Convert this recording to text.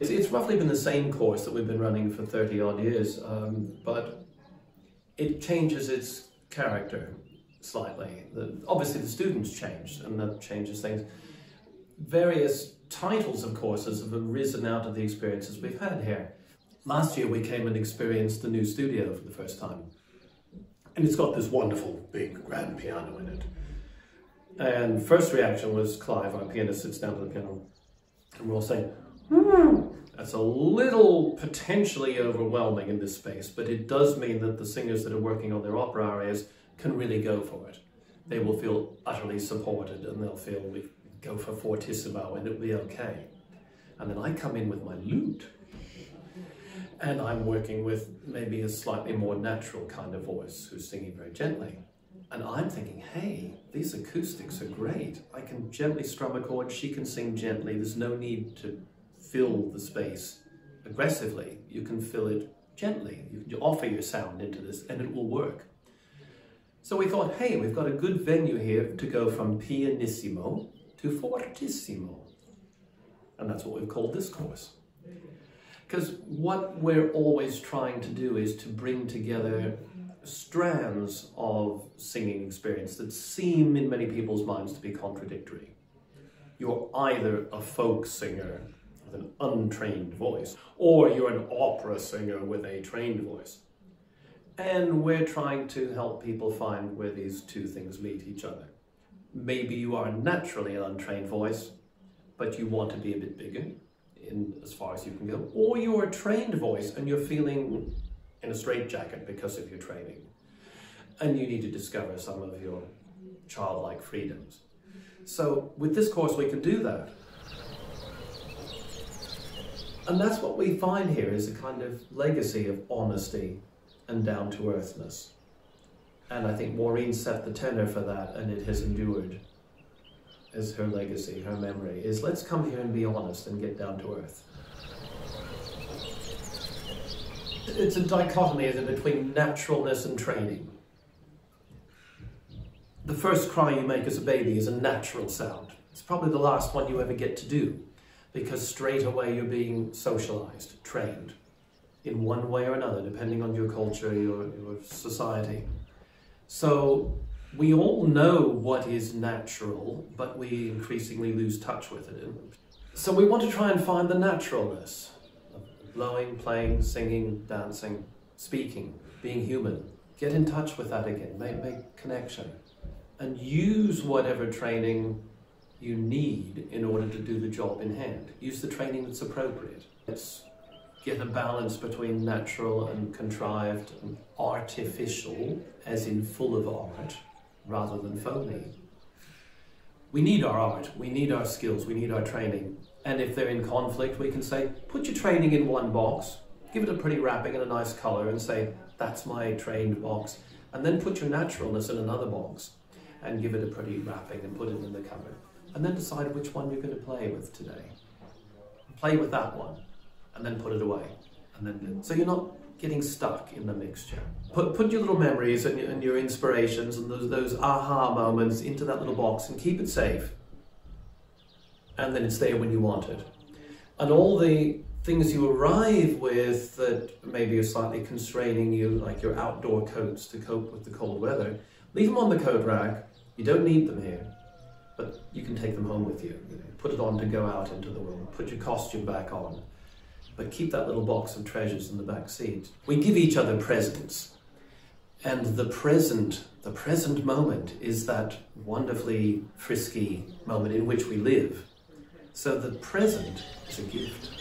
It's, it's roughly been the same course that we've been running for 30 odd years, um, but it changes its character slightly. The, obviously the students change and that changes things. Various titles of courses have arisen out of the experiences we've had here. Last year we came and experienced the new studio for the first time. And it's got this wonderful big grand piano in it. And first reaction was Clive, our pianist, sits down to the piano and we're all saying, hmm. That's a little potentially overwhelming in this space, but it does mean that the singers that are working on their opera arias can really go for it. They will feel utterly supported and they'll feel we go for fortissimo and it'll be okay. And then I come in with my lute and I'm working with maybe a slightly more natural kind of voice who's singing very gently. And I'm thinking, hey, these acoustics are great. I can gently strum a chord, she can sing gently. There's no need to fill the space aggressively. You can fill it gently. You can offer your sound into this and it will work. So we thought, hey, we've got a good venue here to go from pianissimo to fortissimo. And that's what we've called this course. Because what we're always trying to do is to bring together strands of singing experience that seem in many people's minds to be contradictory. You're either a folk singer with an untrained voice, or you're an opera singer with a trained voice. And we're trying to help people find where these two things meet each other. Maybe you are naturally an untrained voice, but you want to be a bit bigger in as far as you can go. Or you're a trained voice and you're feeling in a straitjacket because of your training. And you need to discover some of your childlike freedoms. So with this course we can do that. And that's what we find here is a kind of legacy of honesty and down-to-earthness. And I think Maureen set the tenor for that and it has endured as her legacy, her memory, is let's come here and be honest and get down to earth. It's a dichotomy it, between naturalness and training. The first cry you make as a baby is a natural sound. It's probably the last one you ever get to do because straight away you're being socialized, trained in one way or another, depending on your culture, your, your society. So we all know what is natural, but we increasingly lose touch with it. So we want to try and find the naturalness of blowing, playing, singing, dancing, speaking, being human. Get in touch with that again, make, make connection. And use whatever training you need in order to do the job in hand. Use the training that's appropriate. Let's get a balance between natural and contrived and artificial, as in full of art, rather than phony. We need our art, we need our skills, we need our training. And if they're in conflict, we can say, put your training in one box, give it a pretty wrapping and a nice color and say, that's my trained box. And then put your naturalness in another box and give it a pretty wrapping and put it in the cupboard. And then decide which one you're going to play with today. Play with that one and then put it away. And then, so you're not getting stuck in the mixture. Put, put your little memories and, and your inspirations and those, those aha moments into that little box and keep it safe. And then it's there when you want it. And all the things you arrive with that maybe are slightly constraining you, like your outdoor coats to cope with the cold weather, leave them on the coat rack. You don't need them here, but you can take them home with you. put it on to go out into the world. Put your costume back on but keep that little box of treasures in the back seat. We give each other presents. And the present, the present moment is that wonderfully frisky moment in which we live. So the present is a gift.